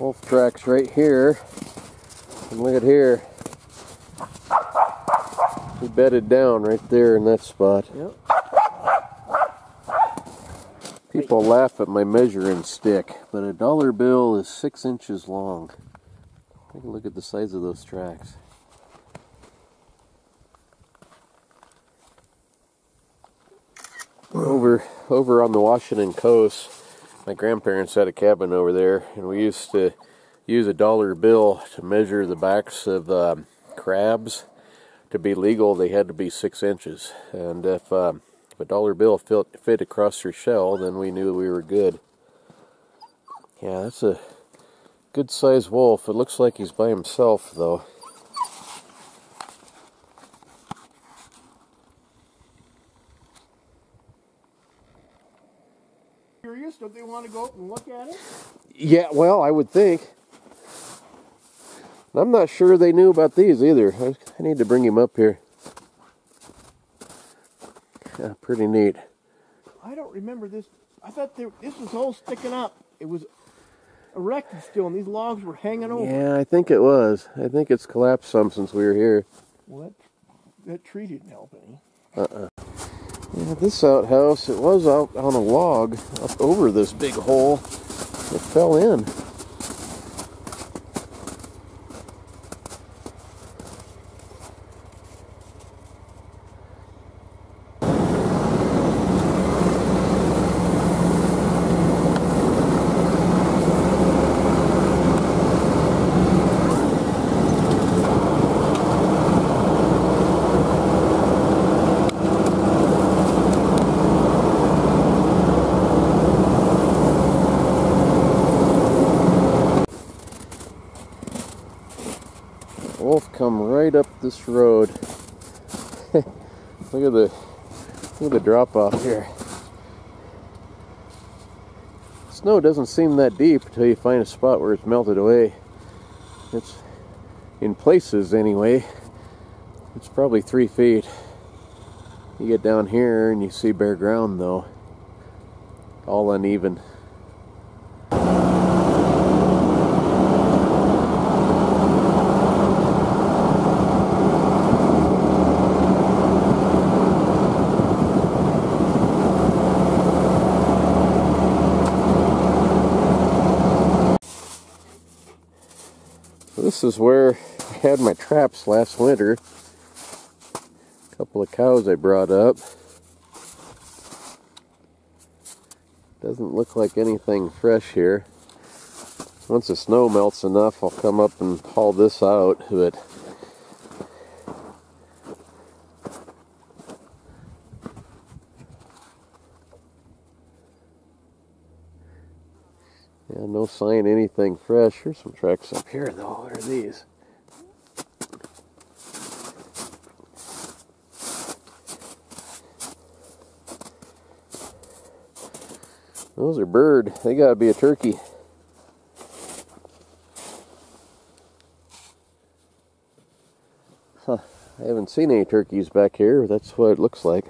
Wolf tracks right here. And look at here. He bedded down right there in that spot. Yep. People laugh at my measuring stick, but a dollar bill is six inches long. Take a look at the size of those tracks. Over over on the Washington coast, my grandparents had a cabin over there, and we used to use a dollar bill to measure the backs of um, crabs. To be legal, they had to be six inches, and if um, if a dollar bill fit, fit across your shell, then we knew we were good. Yeah, that's a good sized wolf. It looks like he's by himself, though. Curious? Don't they want to go and look at it? Yeah, well, I would think. I'm not sure they knew about these either. I, I need to bring him up here. Yeah, pretty neat. I don't remember this. I thought they, this was all sticking up. It was erected still, and these logs were hanging over. Yeah, I think it was. I think it's collapsed some since we were here. Well, that, that tree didn't help any. Uh-uh. This outhouse, it was out on a log up over this big hole. It fell in. Wolf come right this road. look at the look at the drop off here. Snow doesn't seem that deep until you find a spot where it's melted away. It's in places anyway. It's probably three feet. You get down here and you see bare ground though. All uneven. This is where I had my traps last winter. A couple of cows I brought up. Doesn't look like anything fresh here. Once the snow melts enough, I'll come up and haul this out, but Yeah, no sign anything fresh. Here's some tracks up here though. What are these? Those are bird. They gotta be a turkey. Huh. I haven't seen any turkeys back here. That's what it looks like.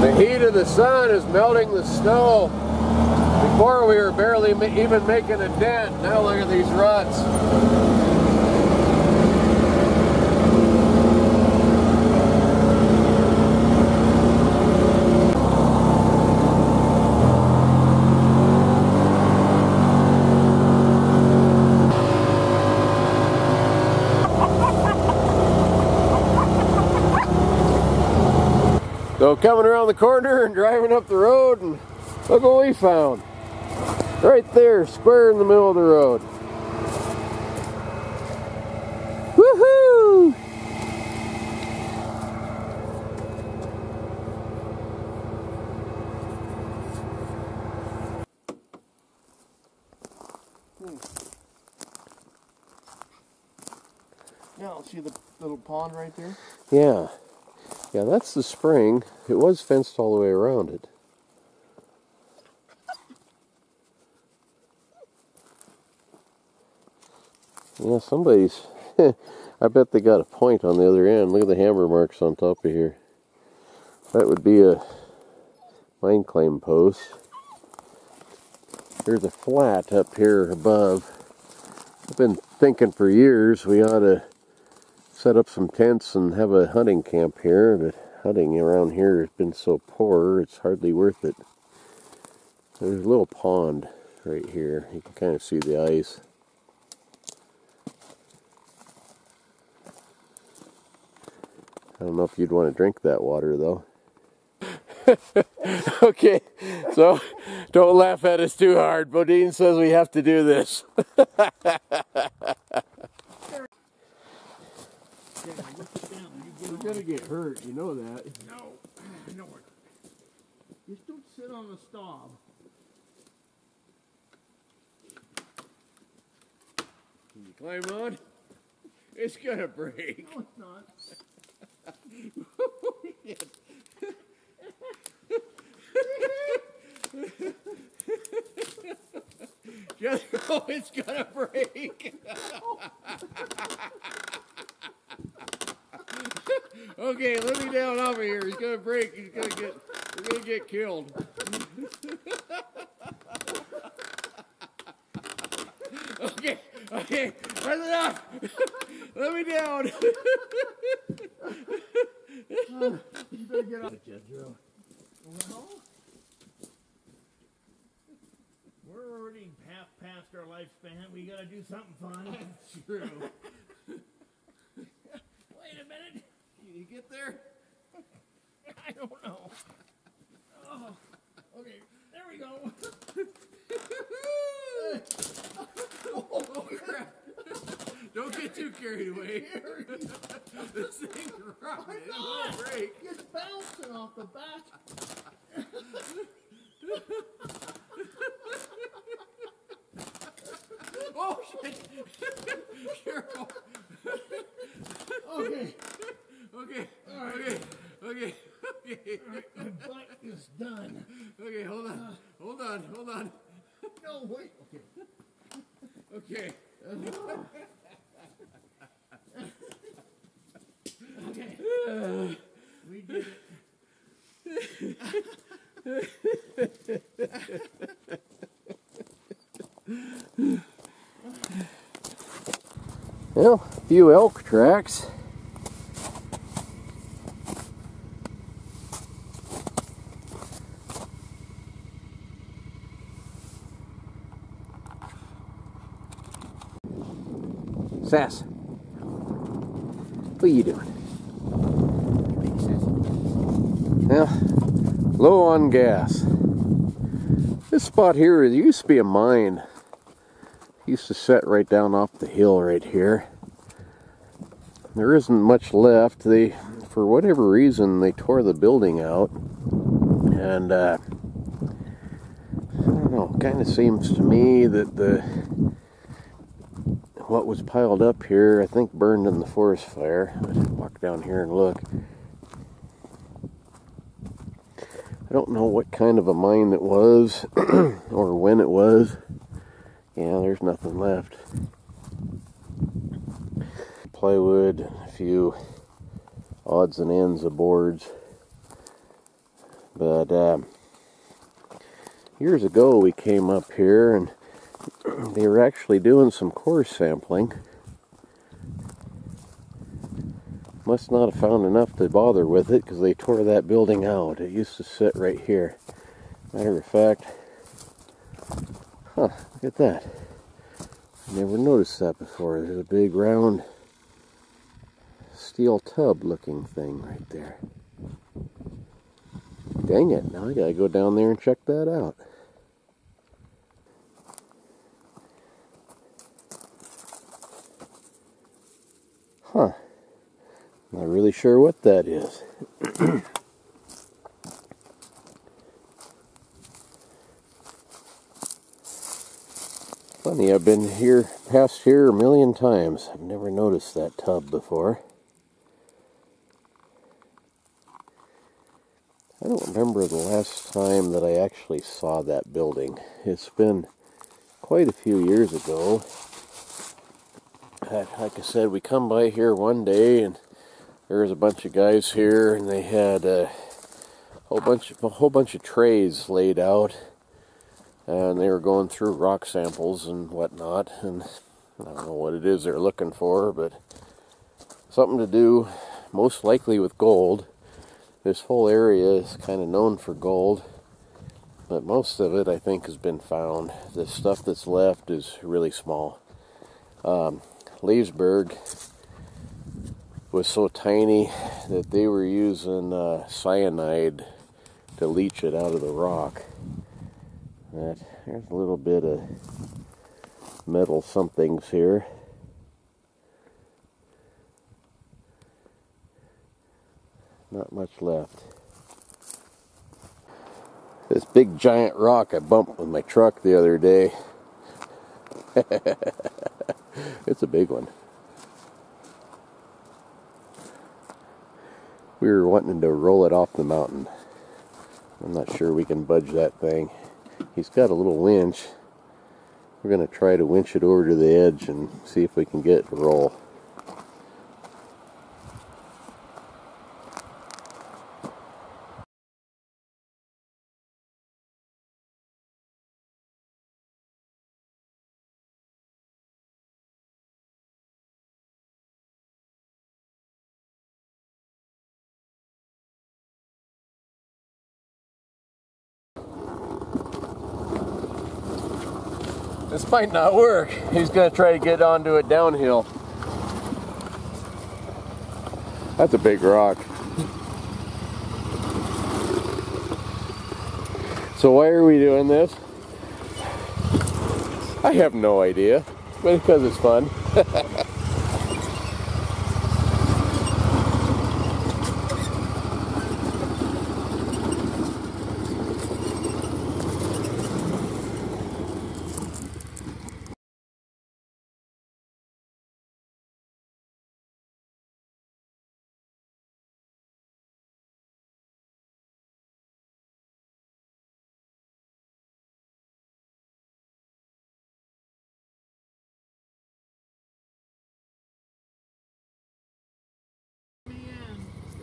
The heat of the sun is melting the snow. Before we were barely even making a dent. Now look at these ruts. So coming around the corner and driving up the road and look what we found. Right there, square in the middle of the road. Woohoo! Hmm. Now, see the little pond right there? Yeah. Yeah, that's the spring. It was fenced all the way around it. Yeah, somebody's. I bet they got a point on the other end. Look at the hammer marks on top of here. That would be a mine claim post. There's a flat up here above. I've been thinking for years we ought to set up some tents and have a hunting camp here, but hunting around here has been so poor, it's hardly worth it. There's a little pond right here. You can kind of see the ice. I don't know if you'd want to drink that water though. okay, so don't laugh at us too hard. Bodine says we have to do this. We're gonna get hurt, you know that. No, no. Just don't sit on the stove. Can you climb on? It's gonna break. No, it's not. Just oh, it's gonna break. okay, let me down off of here. He's gonna break. He's gonna get. We're gonna get killed. okay, okay, that's enough. let me down. You better get off. Well, we're already half past our lifespan. We gotta do something fun. That's True. Wait a minute. Can you get there? I don't know. Oh, okay, there we go. oh crap! Don't get too carried away. this thing's rocking. It won't break. It's bouncing off the back. Oh shit! Careful. Okay. Okay. Okay. Okay. Okay. My butt is done. Okay. Hold on. Hold on. Hold on. No, wait. Okay. Okay. Okay. we did it. Well, a few elk tracks. Sass. What are you doing? Well, low on gas. This spot here used to be a mine. Used to set right down off the hill right here. There isn't much left. They, for whatever reason, they tore the building out, and uh, I don't know. Kind of seems to me that the what was piled up here, I think, burned in the forest fire. Walk down here and look. I don't know what kind of a mine it was or when it was. Yeah, there's nothing left. Plywood, a few odds and ends of boards. But uh, years ago we came up here and they were actually doing some core sampling. Must not have found enough to bother with it because they tore that building out. It used to sit right here. Matter of fact, huh, look at that. I never noticed that before. There's a big round steel tub looking thing right there. Dang it, now I gotta go down there and check that out. Huh. Not really sure what that is. Funny, I've been here, past here a million times. I've never noticed that tub before. I don't remember the last time that I actually saw that building. It's been quite a few years ago. Like I said, we come by here one day and there was a bunch of guys here and they had a whole bunch of, a whole bunch of trays laid out and they were going through rock samples and whatnot and I don't know what it is they're looking for but something to do most likely with gold this whole area is kind of known for gold, but most of it I think has been found. The stuff that's left is really small. Um, Leesburg was so tiny that they were using uh, cyanide to leach it out of the rock. That, there's a little bit of metal somethings here. Not much left. This big giant rock I bumped with my truck the other day. it's a big one. We were wanting to roll it off the mountain. I'm not sure we can budge that thing. He's got a little winch. We're going to try to winch it over to the edge and see if we can get it to roll. This might not work. He's going to try to get onto it downhill. That's a big rock. So why are we doing this? I have no idea, but because it's fun.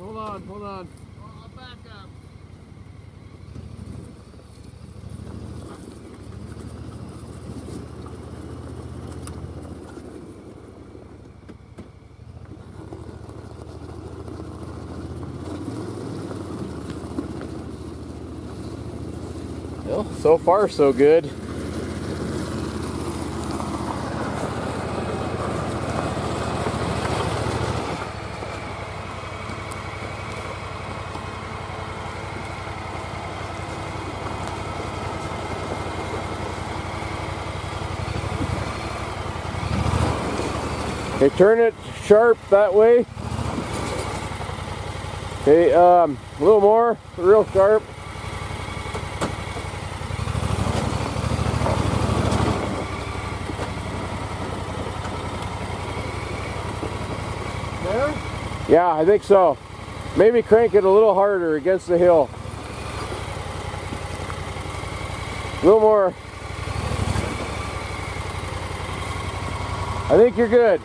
hold on, hold on. I'll back up. Well, so far so good. Okay, turn it sharp that way. Okay, um, a little more, real sharp. There? Yeah, I think so. Maybe crank it a little harder against the hill. A little more. I think you're good.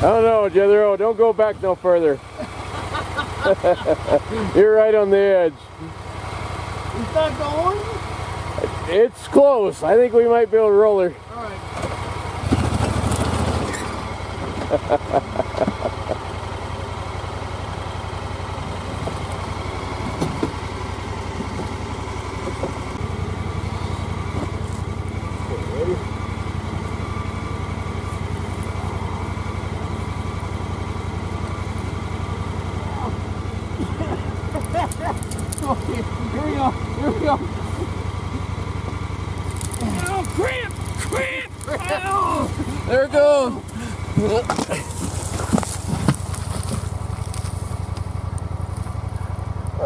I don't know, Jethro. Don't go back no further. You're right on the edge. He's not going? It's close. I think we might be able to roll her. All right. There it goes.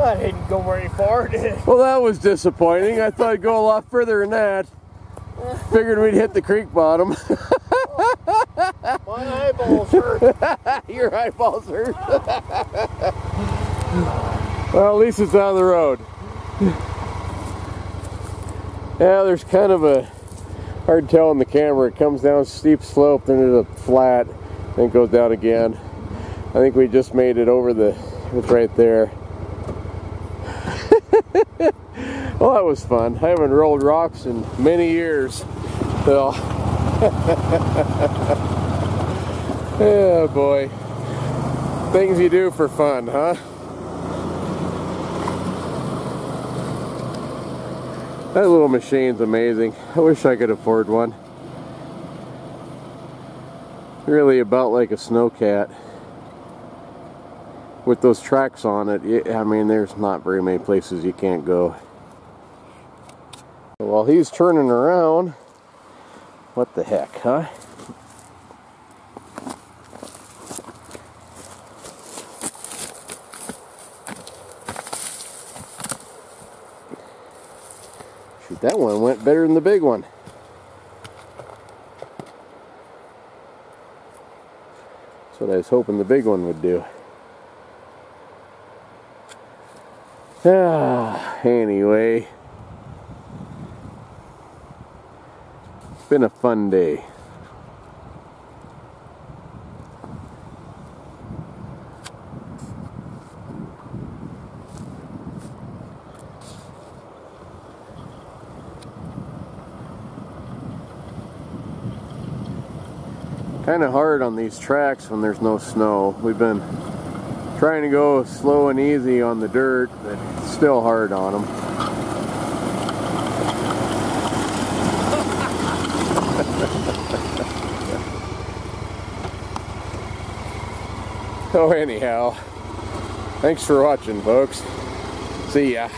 Well, that didn't go very far, did it? Well, that was disappointing. I thought it'd go a lot further than that. Figured we'd hit the creek bottom. My eyeballs hurt. Your eyeballs hurt. well, at least it's on the road. Yeah, there's kind of a hard tell on the camera. It comes down a steep slope, then there's a flat, then it goes down again. I think we just made it over the, it's right there. Well, that was fun. I haven't rolled rocks in many years. So, oh boy. Things you do for fun, huh? That little machine's amazing. I wish I could afford one. Really about like a snowcat. With those tracks on it, it, I mean, there's not very many places you can't go. While he's turning around, what the heck, huh? Shoot, that one went better than the big one. That's what I was hoping the big one would do. Ah, anyway. Been a fun day. kind of hard on these tracks when there's no snow. We've been trying to go slow and easy on the dirt, but it's still hard on them. oh, anyhow, thanks for watching, folks. See ya.